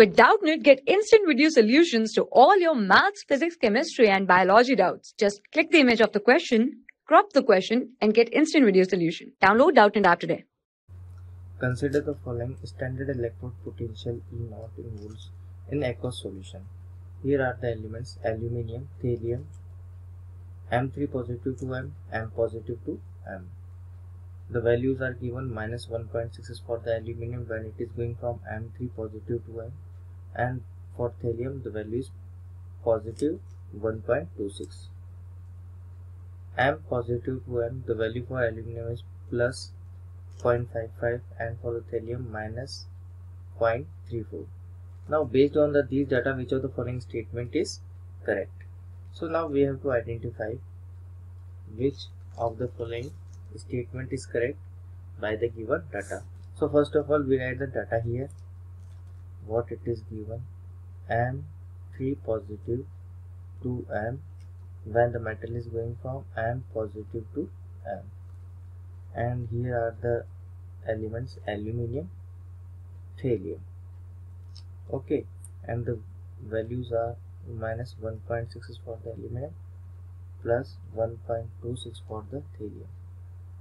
With Doubtnut, get instant video solutions to all your maths, physics, chemistry, and biology doubts. Just click the image of the question, crop the question, and get instant video solution. Download Doubtnut app today. Consider the following standard electrode potential E naught in volts in aqueous solution. Here are the elements aluminium, thallium, M3 positive to M, M positive to M. The values are given minus 1.6 is for the aluminium when it is going from M3 positive to M and for thallium the value is positive 1.26. M positive to M the value for aluminium is plus 0.55 and for the thallium minus 0.34 now based on the these data which of the following statement is correct? So now we have to identify which of the following statement is correct by the given data. So first of all we write the data here what it is given. M3 positive to m when the metal is going from m positive to m. And here are the elements aluminium thallium. Okay and the values are minus 1.6 is for the aluminium plus 1.26 for the thallium.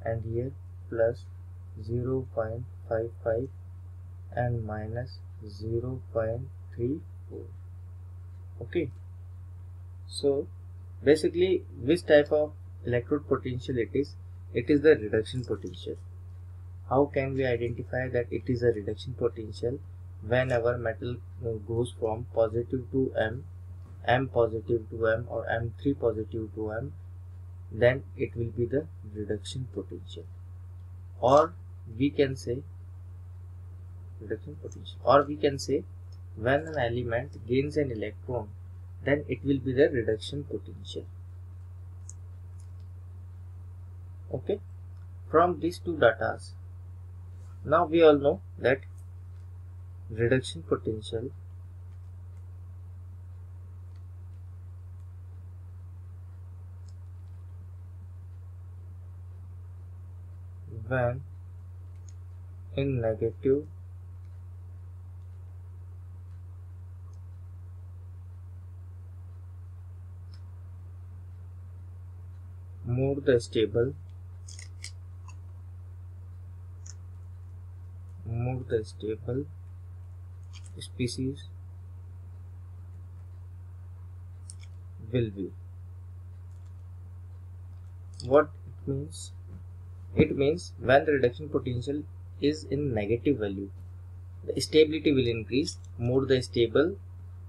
And here plus 0.55 and minus 0.34 okay. So basically which type of electrode potential it is? It is the reduction potential. How can we identify that it is a reduction potential whenever metal uh, goes from positive to m m positive to m or m3 positive to m then it will be the reduction potential. Or we can say reduction potential or we can say when an element gains an electron then it will be the reduction potential. Okay? From these two datas now we all know that reduction potential when in negative move the stable. Move the stable. Species. Will be. What it means? It means when the reduction potential is in negative value the stability will increase. More the stable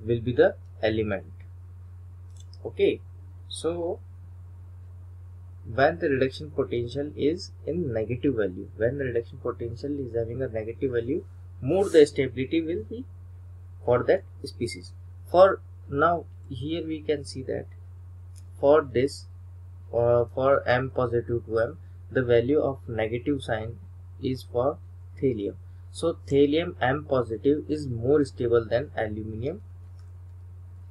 will be the element. Okay. So when the reduction potential is in negative value. When the reduction potential is having a negative value more the stability will be for that species. For now here we can see that for this uh, for m positive to m the value of negative sign is for thallium. So thallium m positive is more stable than aluminium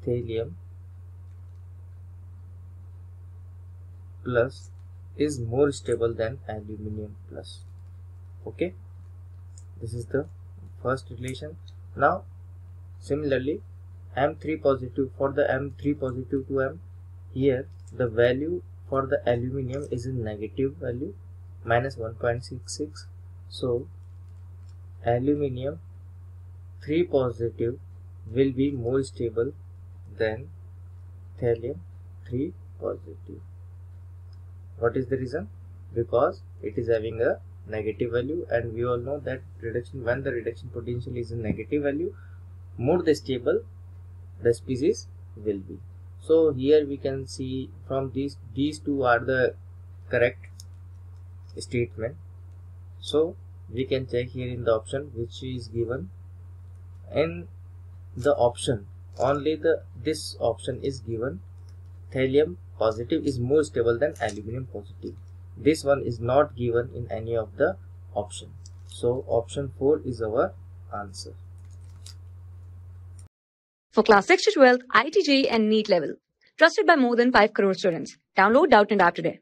thallium plus is more stable than aluminium plus. Okay? This is the first relation. Now similarly m3 positive for the m3 positive to m here the value for the aluminium is in negative value minus 1.66 so aluminium 3 positive will be more stable than thallium 3 positive what is the reason? Because it is having a negative value and we all know that reduction when the reduction potential is a negative value more the stable the species will be. So here we can see from these these two are the correct statement. So we can check here in the option which is given. In the option only the this option is given thallium positive is more stable than aluminum positive. This one is not given in any of the option. So option 4 is our answer. For class 6 to 12, IIT JEE and NEET level. Trusted by more than 5 crore students. Download Doubtnut app today.